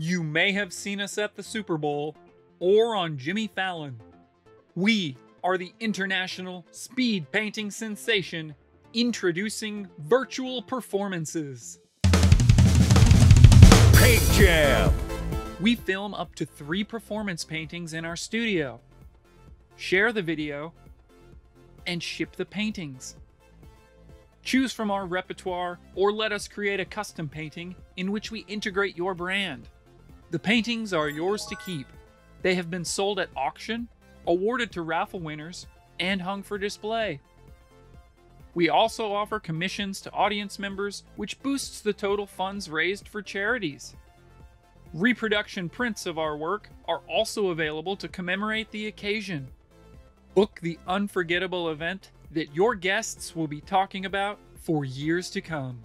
You may have seen us at the Super Bowl or on Jimmy Fallon. We are the international speed painting sensation introducing virtual performances. Paint Jam! We film up to three performance paintings in our studio, share the video, and ship the paintings. Choose from our repertoire or let us create a custom painting in which we integrate your brand. The paintings are yours to keep. They have been sold at auction, awarded to raffle winners, and hung for display. We also offer commissions to audience members, which boosts the total funds raised for charities. Reproduction prints of our work are also available to commemorate the occasion. Book the unforgettable event that your guests will be talking about for years to come.